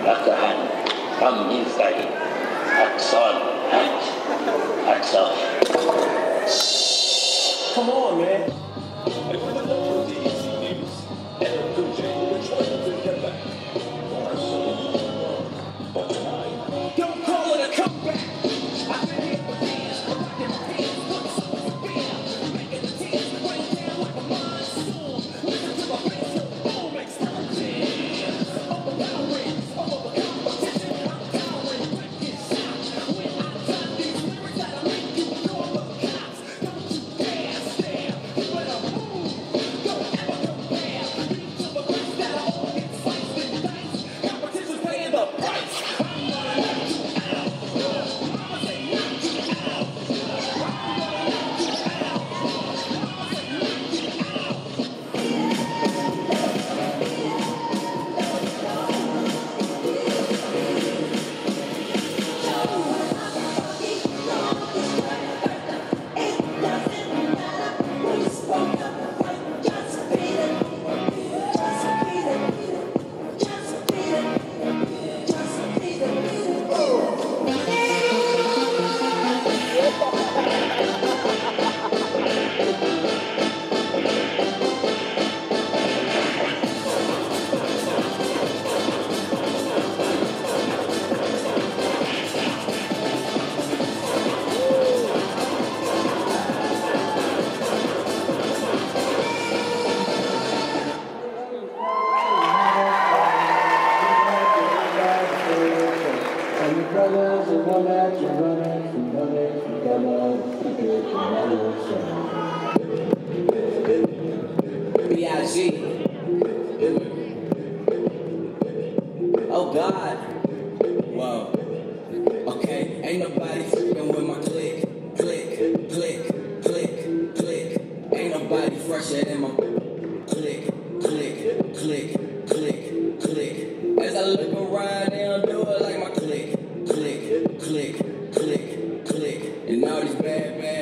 Akahan Kam Hinsai Aksan Aksan Come on, man. B.I.G. Oh God. Whoa. Okay, ain't nobody fucking with my clique, clique, clique, clique, clique. Ain't nobody fresher than my clique, clique, clique, clique, clique. As I look around And all these bad, bad.